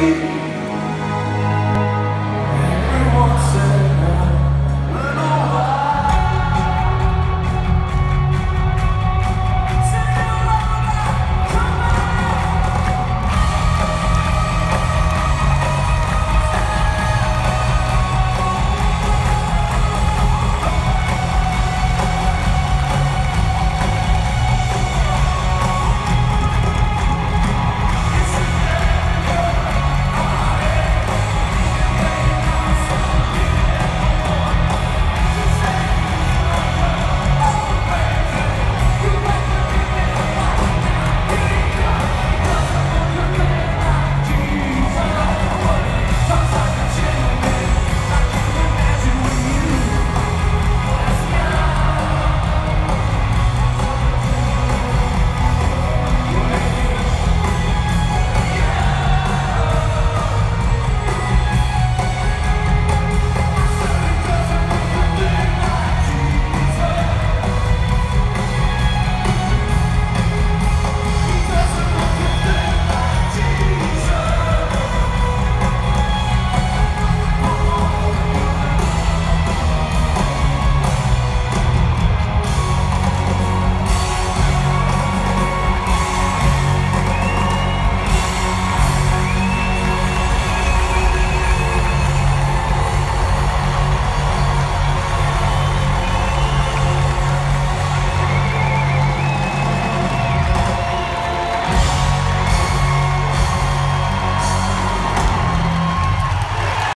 me.